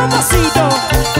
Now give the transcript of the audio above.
Otro